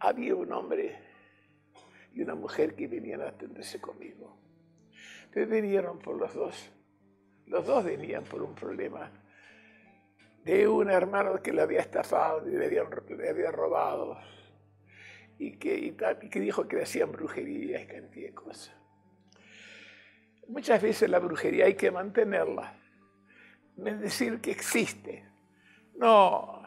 había un hombre y una mujer que venían a atenderse conmigo. Vinieron por los dos. Los dos venían por un problema de un hermano que le había estafado y le, había robado y que, y, que dijo que le hacían brujería y cantidad de cosas. Muchas veces la brujería hay que mantenerla, es decir, que existe. No,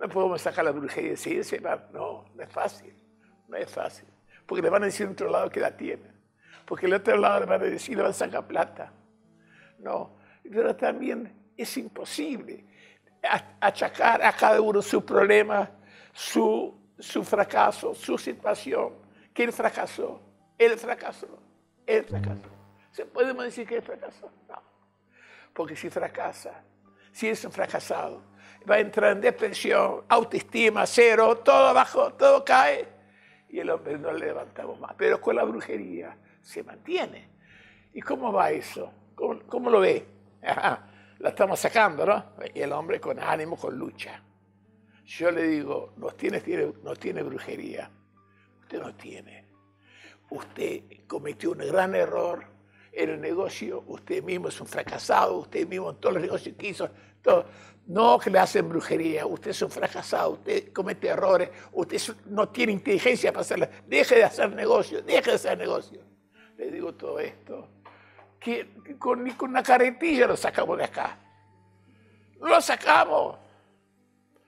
no podemos sacar la brujería y decir, no, no es fácil, no es fácil, porque le van a decir a otro lado que la tienen, porque el otro lado le van a decir, le van a sacar plata. No, pero también es imposible achacar a cada uno su problema, su, su fracaso, su situación, que él fracasó, él fracasó, él fracasó. ¿Se podemos decir que él fracasó? No. Porque si fracasa, si es un fracasado, va a entrar en depresión, autoestima, cero, todo abajo, todo cae. Y el hombre no le levantamos más. Pero con la brujería se mantiene. ¿Y cómo va eso? ¿Cómo, lo ve? la estamos sacando, ¿no? Y el hombre con ánimo, con lucha. Yo le digo, no tiene, tiene, no tiene brujería. Usted no tiene. Usted cometió un gran error en el negocio, usted mismo es un fracasado, usted mismo en todos los negocios que hizo, no que le hacen brujería, usted es un fracasado, usted comete errores, usted no tiene inteligencia para hacerlo, deje de hacer negocio, deje de hacer negocio. Le digo todo esto que, con, con una carretilla lo sacamos de acá. Lo sacamos.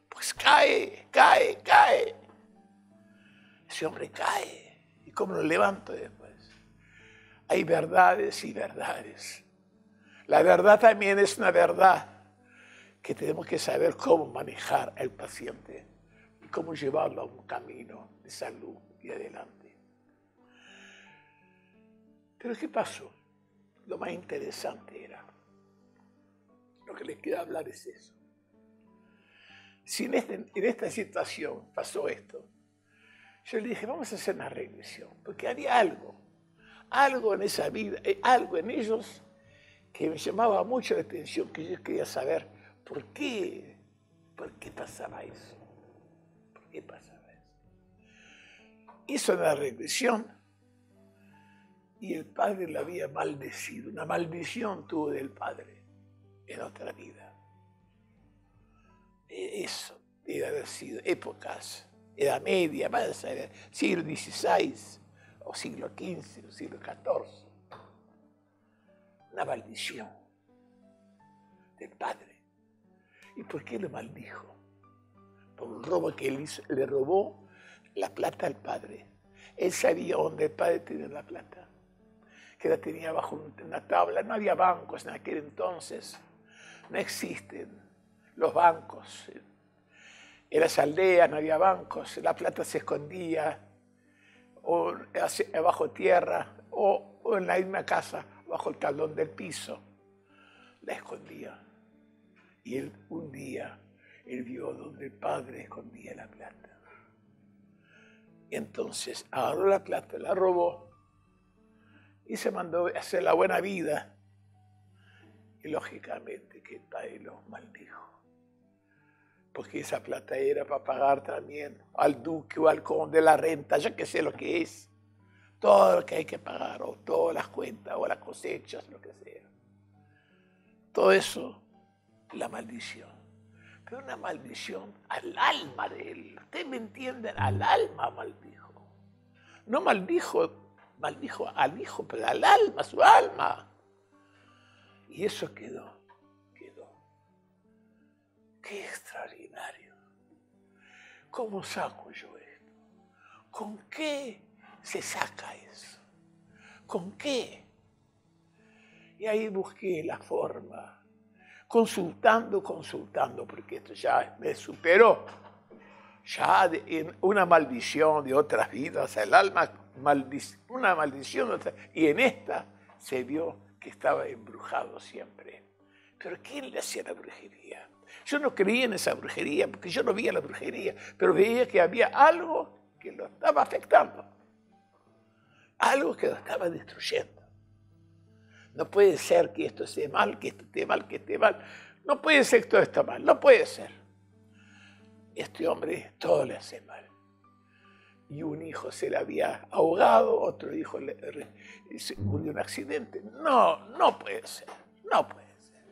Pues cae, cae, cae. Ese hombre cae. ¿Y cómo lo levanto después? Hay verdades y verdades. La verdad también es una verdad que tenemos que saber cómo manejar al paciente y cómo llevarlo a un camino de salud y adelante. Pero ¿qué pasó? lo más interesante era. Lo que les quiero hablar es eso. Si en, este, en esta situación pasó esto, yo le dije, vamos a hacer una regresión, porque había algo, algo en esa vida, eh, algo en ellos que me llamaba mucho la atención, que yo quería saber por qué, por qué pasaba eso, por qué pasaba eso. Hizo una regresión y el padre la había maldecido. Una maldición tuvo del padre en otra vida. E, eso debe haber sido épocas, Edad Media, más siglo XVI o siglo XV o siglo XIV. Una maldición del padre. ¿Y por qué lo maldijo? Por un robo que él hizo, le robó la plata al padre. Él sabía dónde el padre tenía la plata que la tenía bajo una tabla. No había bancos en aquel entonces. No existen los bancos. En las aldeas no había bancos. La plata se escondía o bajo tierra o, en la misma casa, bajo el talón del piso. La escondía. Y él un día, él vio donde el padre escondía la plata. Entonces agarró la plata, la robó y se mandó a hacer la buena vida. Y lógicamente que el padre lo maldijo. Porque esa plata era para pagar también al duque o al conde la renta, yo que sé lo que es. Todo lo que hay que pagar, o todas las cuentas, o las cosechas, lo que sea. Todo eso, la maldición. Pero una maldición al alma de él. ¿Ustedes me entienden? Al alma maldijo. No maldijo maldijo al hijo, pero al alma, su alma. Y eso quedó, quedó. Qué extraordinario. ¿Cómo saco yo esto? ¿Con qué se saca eso? ¿Con qué? Y ahí busqué la forma, consultando, consultando, porque esto ya me superó. Ya una maldición de otras vidas, el alma una maldición, y en esta se vio que estaba embrujado siempre. Pero ¿quién le hacía la brujería? Yo no creía en esa brujería, porque yo no veía la brujería, pero veía que había algo que lo estaba afectando, algo que lo estaba destruyendo. No puede ser que esto esté mal, que esto esté mal, que esté mal. No puede ser que todo esté mal, no puede ser. Este hombre todo le hace mal. y un hijo se le había ahogado, otro hijo le, se murió un accidente. No, no puede ser, no puede ser,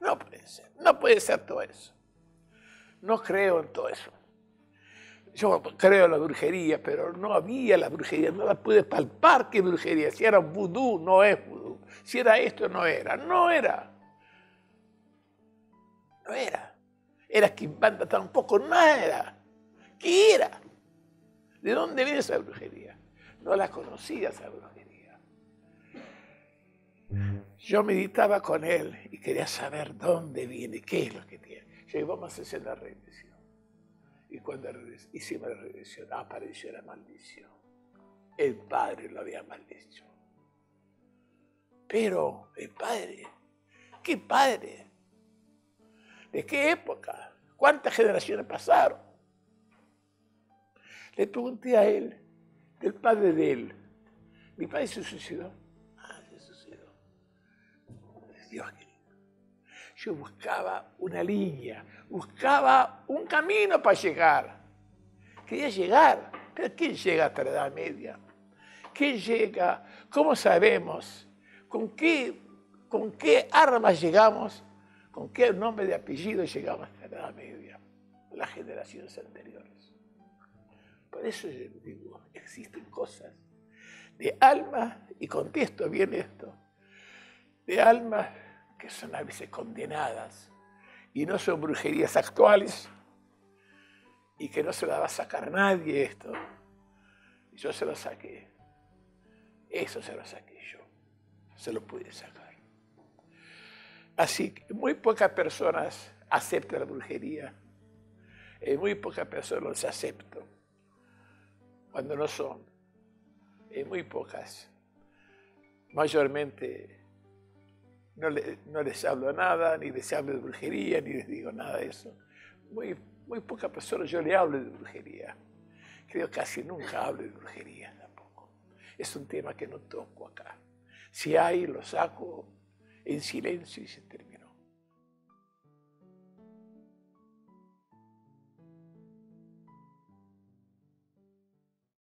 no puede ser, no puede ser todo eso. No creo en todo eso. Yo creo en la brujería, pero no había la brujería, no la pude palpar qué brujería. Si era vudú, no es vudú. Si era esto, no era. No era. No era. Era Kimbanda tampoco, no era. ¿Qué era? ¿De dónde viene esa brujería? No la conocía esa brujería. Yo meditaba con él y quería saber dónde viene, qué es lo que tiene. Yo digo, vamos a hacer la regresión. Y cuando hicimos la regresión, apareció la maldición. El padre lo había maldicho. Pero el padre, ¿qué padre? ¿De qué época? ¿Cuántas generaciones pasaron? Le pregunté a él, del padre de él. Mi padre se suicidó. Ah, se suicidó. Dios querido. Yo buscaba una línea, buscaba un camino para llegar. Quería llegar. Pero ¿quién llega hasta la Edad Media? ¿Quién llega? ¿Cómo sabemos? ¿Con qué, con qué armas llegamos? ¿Con qué nombre de apellido llegamos hasta la Edad Media? Las generaciones anteriores. Por eso yo digo, existen cosas de alma, y contesto bien esto, de almas que son a veces condenadas y no son brujerías actuales y que no se la va a sacar nadie esto. Yo se lo saqué. Eso se lo saqué yo. Se lo pude sacar. Así que muy pocas personas aceptan la brujería. Y muy pocas personas se aceptan cuando no son. Y muy pocas. Mayormente no, les hablo nada, ni les hablo de brujería, ni les digo nada de eso. Muy, muy pocas personas yo le hablo de brujería. Creo que casi nunca hablo de brujería tampoco. Es un tema que no toco acá. Si hay, lo saco en silencio y se termina.